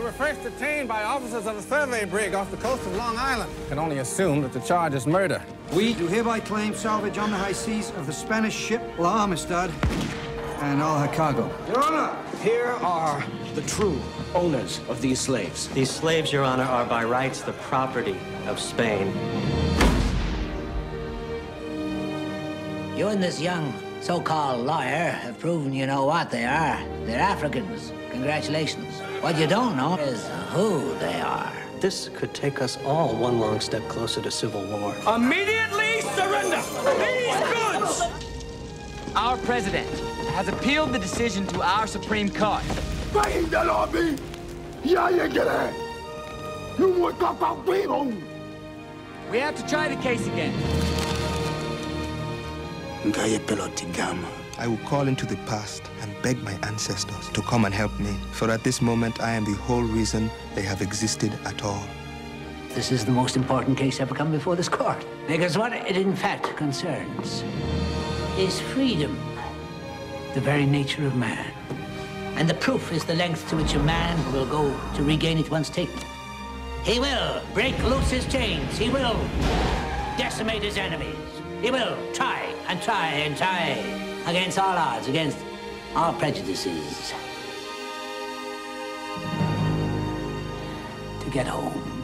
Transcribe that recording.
were first detained by officers of a survey brig off the coast of Long Island. Can only assume that the charge is murder. We do hereby claim salvage on the high seas of the Spanish ship La Amistad and all her cargo. Your Honor, here are the true owners of these slaves. These slaves, Your Honor, are by rights the property of Spain. You and this young so-called lawyer have proven you know what they are. They're Africans. Congratulations. What you don't know is who they are. This could take us all one long step closer to civil war. Immediately surrender these goods! Our president has appealed the decision to our Supreme Court. Bang Delobi! Yaya! You woke up out being! We have to try the case again. I will call into the past and beg my ancestors to come and help me, for at this moment I am the whole reason they have existed at all. This is the most important case ever come before this court. Because what it in fact concerns is freedom, the very nature of man. And the proof is the length to which a man will go to regain it once taken. He will break loose his chains. He will decimate his enemies. He will try and try and try against all odds, against all prejudices to get home.